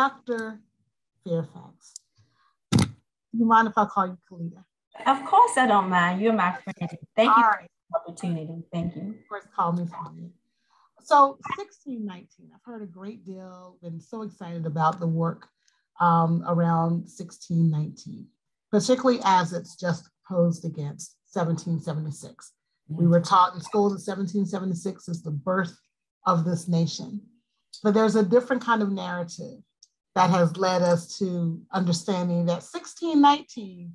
Dr. Fairfax. Do you mind if I call you Colita? Of course, I don't mind. You're my friend. Thank you right. for the opportunity. Thank you. Of course, call me Sonia. So 1619, I've heard a great deal, been so excited about the work um, around 1619, particularly as it's just posed against 1776. We were taught in school that 1776 is the birth of this nation. But there's a different kind of narrative that has led us to understanding that 1619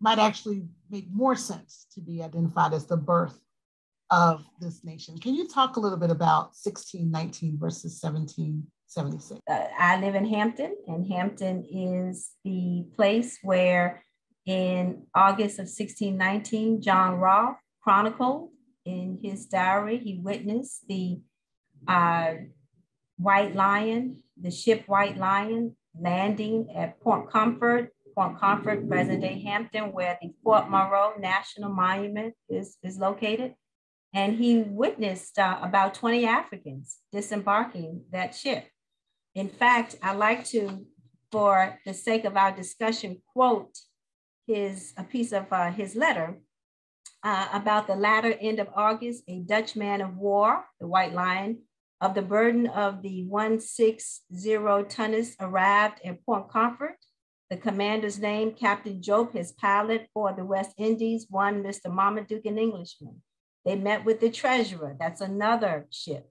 might actually make more sense to be identified as the birth of this nation. Can you talk a little bit about 1619 versus 1776? Uh, I live in Hampton, and Hampton is the place where in August of 1619, John Rolfe chronicled in his diary, he witnessed the uh, White Lion, the ship White Lion, landing at Point Comfort, Point Comfort, present day Hampton, where the Fort Monroe National Monument is, is located. And he witnessed uh, about 20 Africans disembarking that ship. In fact, I like to, for the sake of our discussion, quote his a piece of uh, his letter uh, about the latter end of August, a Dutch man of war, the White Lion, of the burden of the 160 tonners arrived at Point Comfort. The commander's name, Captain Job, his pilot for the West Indies, one Mr. Marmaduke, an Englishman. They met with the treasurer, that's another ship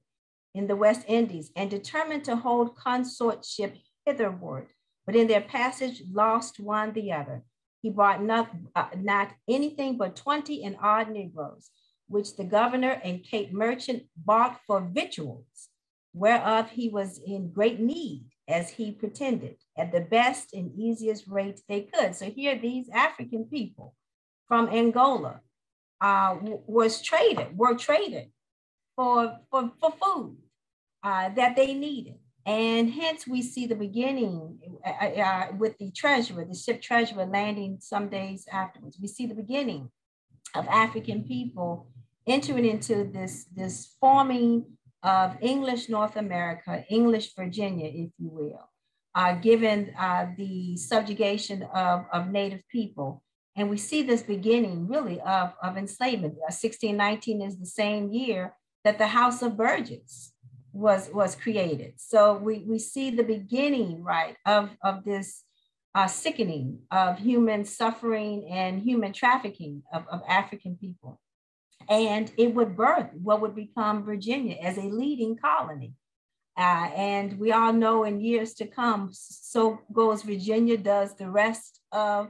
in the West Indies, and determined to hold consort ship hitherward, but in their passage lost one the other. He brought not, uh, not anything but 20 and odd Negroes, which the governor and Cape Merchant bought for victuals, whereof he was in great need, as he pretended, at the best and easiest rate they could. So here, these African people from Angola uh, was traded, were traded for, for, for food uh, that they needed. And hence we see the beginning uh, uh, with the treasurer, the ship treasurer landing some days afterwards. We see the beginning of African people entering into this, this forming of English North America, English Virginia, if you will, uh, given uh, the subjugation of, of Native people. And we see this beginning really of, of enslavement. 1619 uh, is the same year that the House of Burgesses was was created. So we, we see the beginning, right, of, of this uh, sickening of human suffering and human trafficking of, of African people. And it would birth what would become Virginia as a leading colony. Uh, and we all know in years to come, so goes Virginia, does the rest of,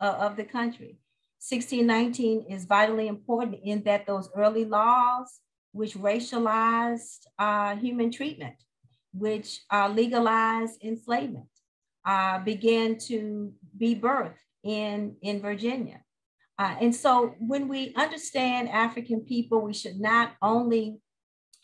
uh, of the country. 1619 is vitally important in that those early laws which racialized uh, human treatment, which uh, legalized enslavement, uh, began to be birthed in, in Virginia. Uh, and so when we understand African people, we should not only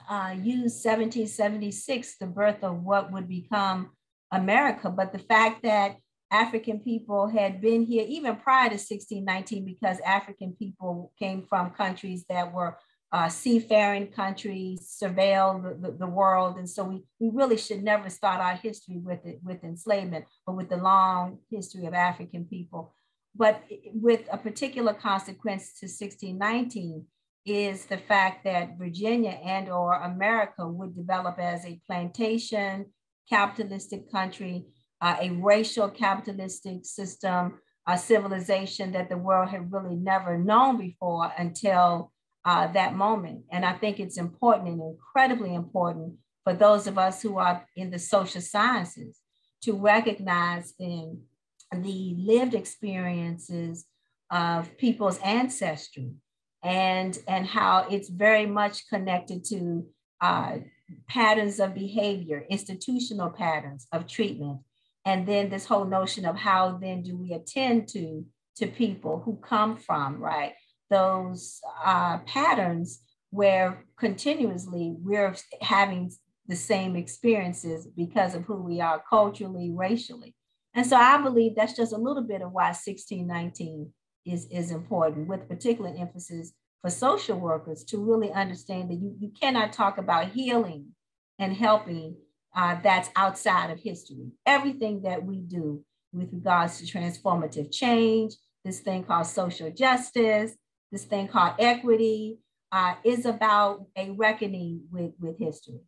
uh, use 1776, the birth of what would become America, but the fact that African people had been here even prior to 1619 because African people came from countries that were uh, seafaring countries surveil the, the, the, world. And so we, we really should never start our history with it, with enslavement, but with the long history of African people. But with a particular consequence to 1619 is the fact that Virginia and or America would develop as a plantation capitalistic country, uh, a racial capitalistic system, a civilization that the world had really never known before until uh, that moment. And I think it's important and incredibly important for those of us who are in the social sciences to recognize in the lived experiences of people's ancestry and, and how it's very much connected to uh, patterns of behavior, institutional patterns of treatment. And then this whole notion of how then do we attend to, to people who come from, right, those uh, patterns where continuously we're having the same experiences because of who we are culturally, racially. And so I believe that's just a little bit of why 1619 is, is important, with particular emphasis for social workers to really understand that you, you cannot talk about healing and helping uh, that's outside of history. Everything that we do with regards to transformative change, this thing called social justice, this thing called equity, uh, is about a reckoning with, with history.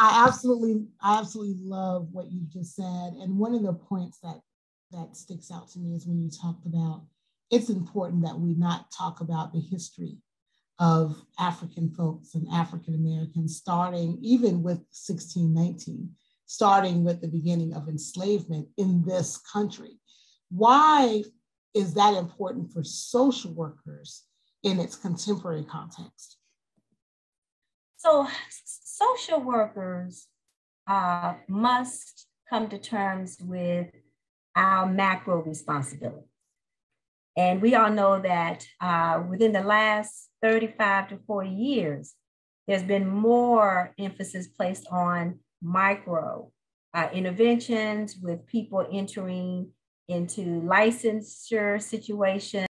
I absolutely, I absolutely love what you just said. And one of the points that that sticks out to me is when you talked about it's important that we not talk about the history of African folks and African Americans, starting even with 1619, starting with the beginning of enslavement in this country. Why is that important for social workers in its contemporary context? So, social workers uh, must come to terms with our macro responsibility. And we all know that uh, within the last 35 to 40 years, there's been more emphasis placed on micro uh, interventions with people entering into licensure situations